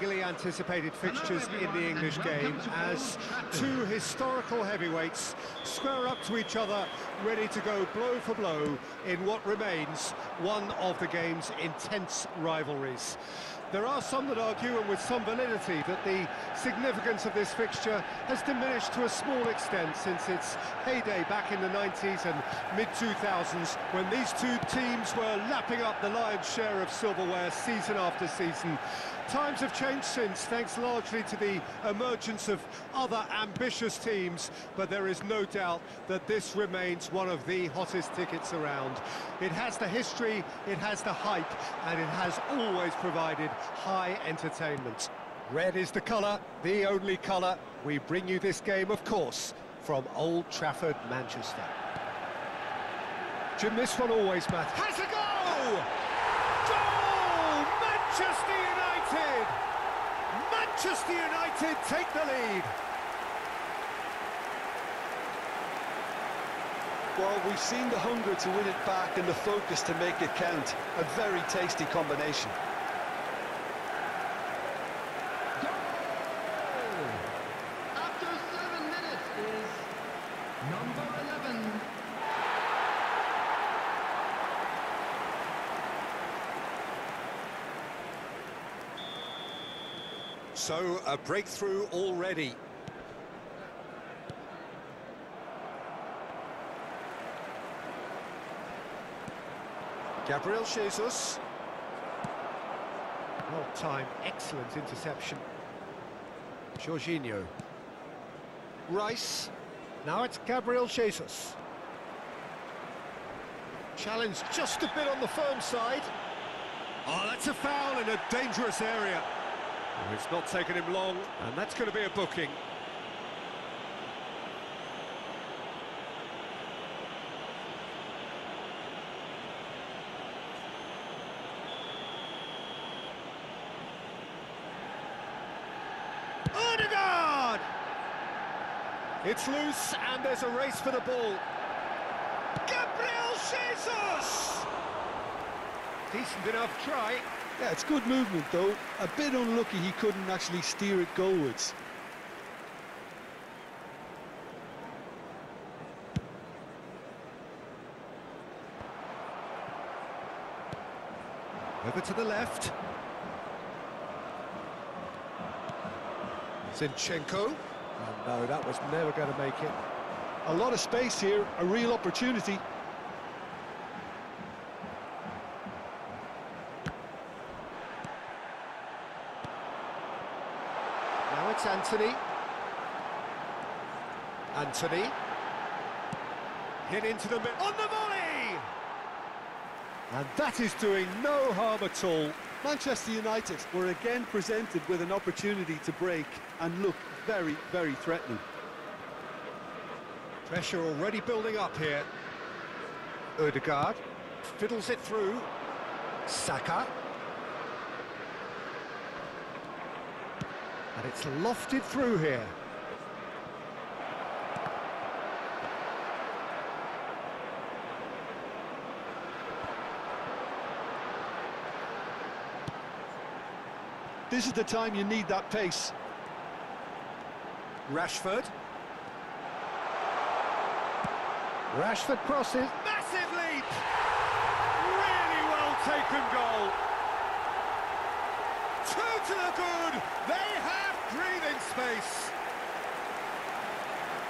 eagerly anticipated fixtures in the English game as two historical heavyweights square up to each other, ready to go blow for blow in what remains one of the game's intense rivalries. There are some that argue, and with some validity, that the significance of this fixture has diminished to a small extent since its heyday back in the 90s and mid-2000s, when these two teams were lapping up the lion's share of silverware season after season. Times have changed since, thanks largely to the emergence of other ambitious teams, but there is no doubt that this remains one of the hottest tickets around. It has the history, it has the hype, and it has always provided high entertainment. Red is the colour, the only colour. We bring you this game, of course, from Old Trafford, Manchester. Jim, this one always matters. Has a goal! Goal! Manchester United! Manchester United take the lead. Well, we've seen the hunger to win it back and the focus to make it count. A very tasty combination. After seven minutes is number 11. So, a breakthrough already. Gabriel Jesus. Well timed, excellent interception. Jorginho. Rice. Now it's Gabriel Jesus. Challenge just a bit on the firm side. Oh, that's a foul in a dangerous area. Oh, it's not taken him long, and that's going to be a booking. Odegaard! It's loose, and there's a race for the ball. Gabriel Jesus! Decent enough try. Yeah, it's good movement, though. A bit unlucky he couldn't actually steer it goalwards. Over to the left. Zinchenko. Oh no, that was never going to make it. A lot of space here, a real opportunity. Now it's Antony. Antony. Hit into the middle. On the volley! And that is doing no harm at all. Manchester United were again presented with an opportunity to break and look very, very threatening. Pressure already building up here. Odegaard fiddles it through. Saka. And it's lofted through here. This is the time you need that pace. Rashford. Rashford crosses. Massive leap! Really well taken goal. Two to the good. They have breathing space.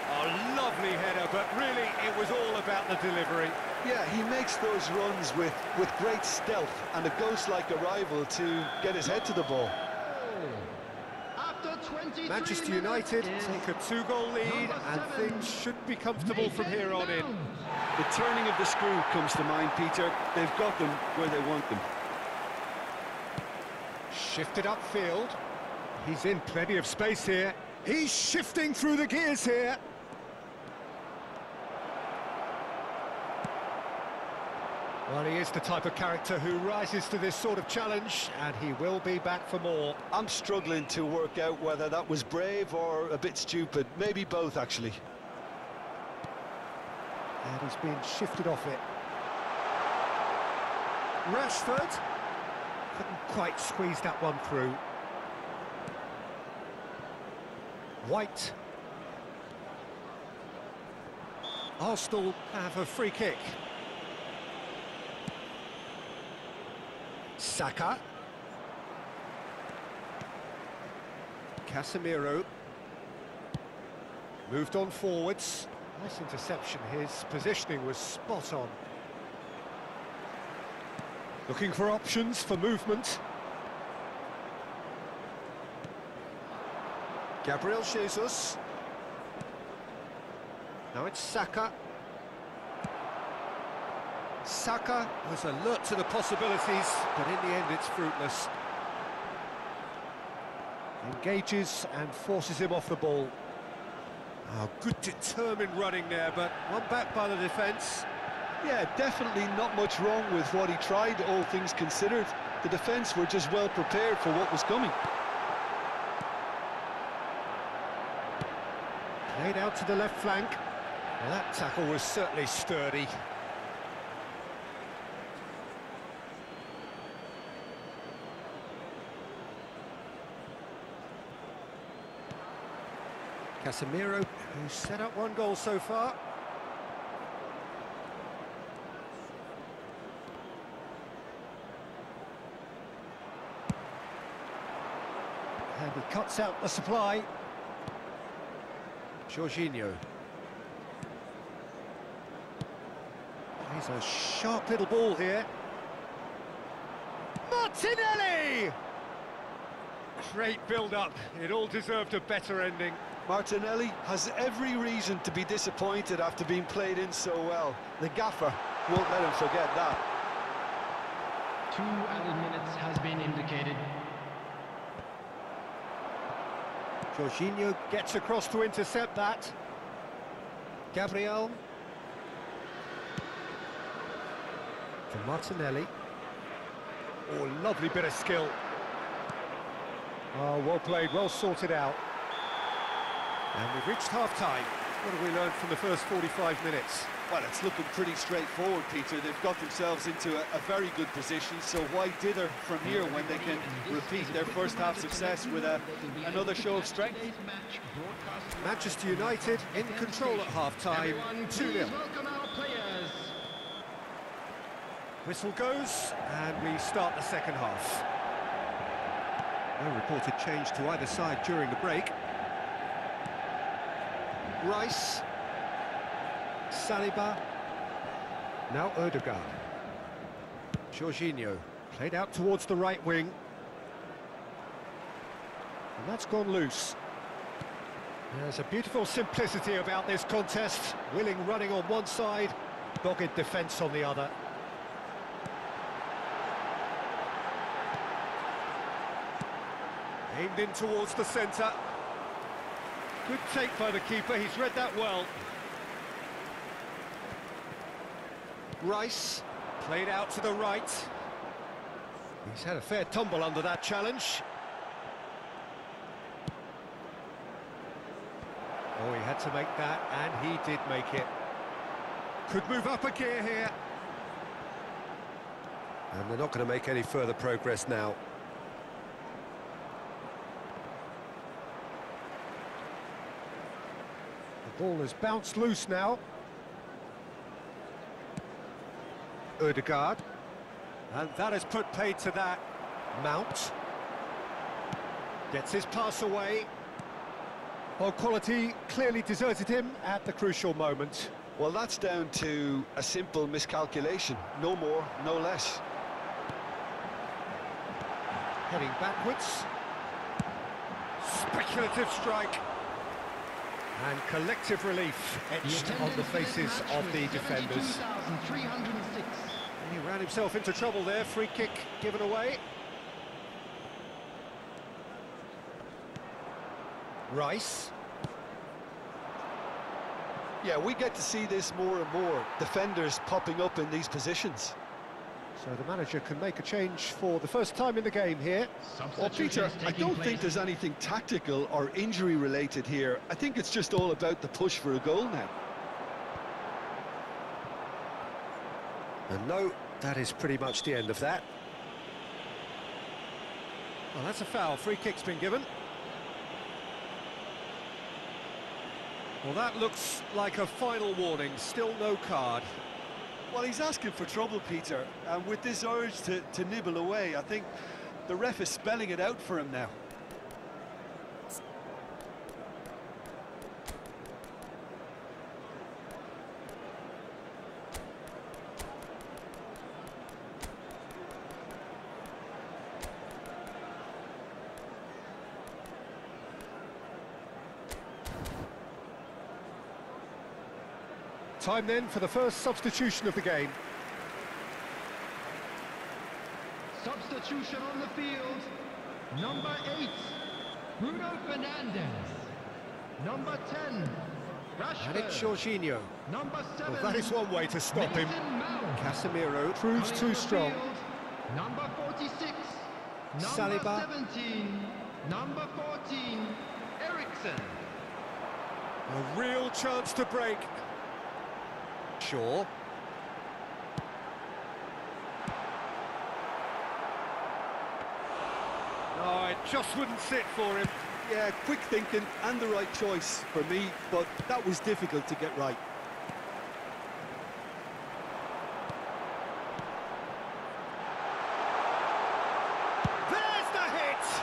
A lovely header, but really it was all about the delivery. Yeah, he makes those runs with, with great stealth and a ghost-like arrival to get his head to the ball. Manchester United take a two-goal lead, and things should be comfortable from here on in. The turning of the screw comes to mind, Peter. They've got them where they want them. Shifted upfield. He's in plenty of space here. He's shifting through the gears here. Well, he is the type of character who rises to this sort of challenge, and he will be back for more. I'm struggling to work out whether that was brave or a bit stupid. Maybe both, actually. And he's being shifted off it. Rashford couldn't quite squeeze that one through. White. Arsenal have a free kick. Saka. Casemiro. Moved on forwards. Nice interception. His positioning was spot on. Looking for options for movement. Gabriel Jesus. Now it's Saka. Saka was alert to the possibilities, but in the end it's fruitless. Engages and forces him off the ball. Oh, good determined running there, but one back by the defence. Yeah, definitely not much wrong with what he tried, all things considered. The defence were just well prepared for what was coming. Played out to the left flank. Well, that tackle was certainly sturdy. Casemiro, who's set up one goal so far. And he cuts out the supply. Jorginho. He's a sharp little ball here. Martinelli! Great build-up. It all deserved a better ending. Martinelli has every reason to be disappointed after being played in so well. The gaffer won't let him forget that. Two added minutes has been indicated. Jorginho gets across to intercept that. Gabriel. To Martinelli. Oh, lovely bit of skill. Oh, well played, well sorted out. And we've reached half-time. What have we learned from the first 45 minutes? Well, it's looking pretty straightforward, Peter. They've got themselves into a, a very good position, so why dither from here when they can repeat their first half success with a, another show of strength? Manchester United in control at half-time, 2-0. welcome our players. Whistle goes, and we start the second half. No reported change to either side during the break. Rice. Saliba. Now Odegaard. Jorginho. Played out towards the right wing. And that's gone loose. There's a beautiful simplicity about this contest. Willing running on one side, dogged defence on the other. Aimed in towards the centre. Good take by the keeper, he's read that well. Rice, played out to the right. He's had a fair tumble under that challenge. Oh, he had to make that, and he did make it. Could move up a gear here. And they're not going to make any further progress now. The ball has bounced loose now. Odegaard. And that has put paid to that. Mount. Gets his pass away. Well, quality clearly deserted him at the crucial moment. Well, that's down to a simple miscalculation. No more, no less. Heading backwards. Speculative strike. And collective relief etched on the faces of the defenders. He ran himself into trouble there, free kick given away. Rice. Yeah, we get to see this more and more. Defenders popping up in these positions. So the manager can make a change for the first time in the game here. Well, Peter, I don't think there's anything tactical or injury related here. I think it's just all about the push for a goal now. And no, that is pretty much the end of that. Well, that's a foul. Free kick's been given. Well, that looks like a final warning. Still no card. Well, he's asking for trouble, Peter, and with this urge to, to nibble away, I think the ref is spelling it out for him now. Time then for the first substitution of the game. Substitution on the field. Number eight, Bruno Fernandes. Number 10, Rashford. And it's Jorginho. Number seven. Well, that is one way to stop him. Mason Mount. Casemiro proves Coming too strong. field, Number 46. Number Saliba. 17. Number 14. Eriksen. A real chance to break. Shaw. Oh, it just wouldn't sit for him. Yeah, quick thinking and the right choice for me, but that was difficult to get right. There's the hit!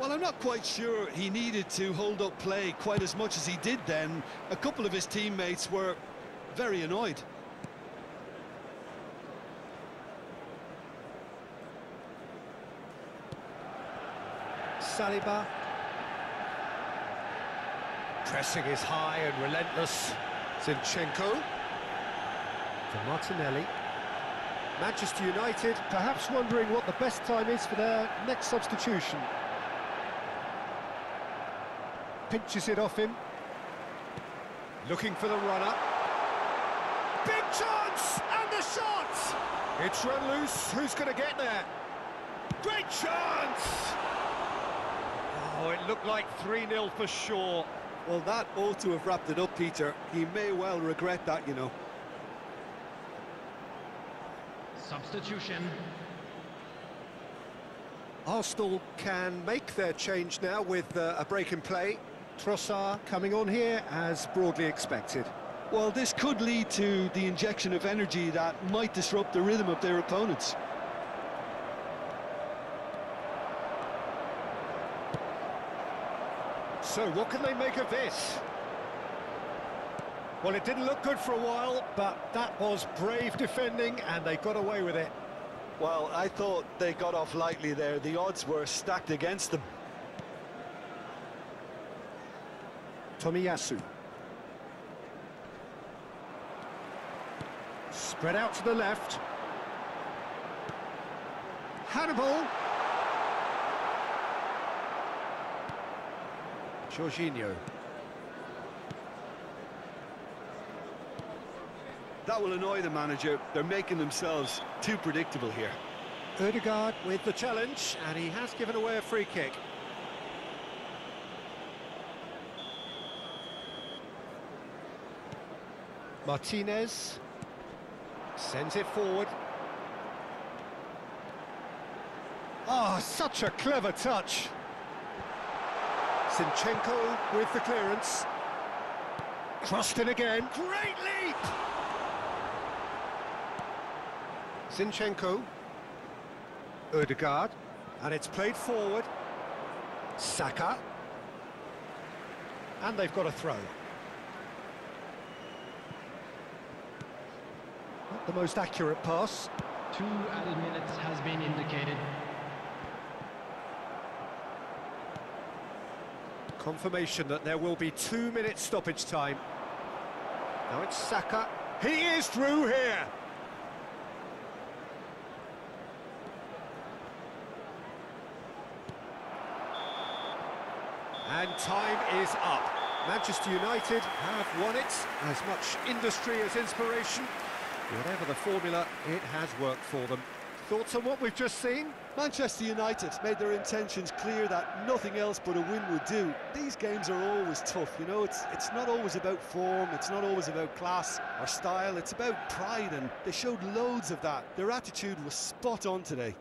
Well, I'm not quite sure he needed to hold up play quite as much as he did then. A couple of his teammates were very annoyed. Saliba. Pressing is high and relentless. Zinchenko. To Martinelli. Manchester United perhaps wondering what the best time is for their next substitution. Pinches it off him. Looking for the runner. Big chance! And the shot! It's run loose. Who's going to get there? Great chance! Oh, it looked like 3-0 for sure. Well, that ought to have wrapped it up, Peter. He may well regret that, you know. Substitution. Arsenal can make their change now with uh, a break in play. Trossard coming on here as broadly expected. Well, this could lead to the injection of energy that might disrupt the rhythm of their opponents. So what can they make of this? Well, it didn't look good for a while, but that was brave defending and they got away with it. Well, I thought they got off lightly there. The odds were stacked against them. Tomiyasu. Spread out to the left. Hannibal. Jorginho. That will annoy the manager. They're making themselves too predictable here. Odegaard with the challenge, and he has given away a free kick. Martinez sends it forward. Ah, such a clever touch. Zinchenko with the clearance. Crossed in again. Great leap! Zinchenko. Odegaard. And it's played forward. Saka. And they've got a throw. The most accurate pass. Two added minutes has been indicated. Confirmation that there will be two minutes stoppage time. Now it's Saka. He is through here. And time is up. Manchester United have won it. As much industry as inspiration. Whatever the formula, it has worked for them. Thoughts on what we've just seen? Manchester United made their intentions clear that nothing else but a win would do. These games are always tough, you know, it's it's not always about form, it's not always about class or style, it's about pride and they showed loads of that. Their attitude was spot on today.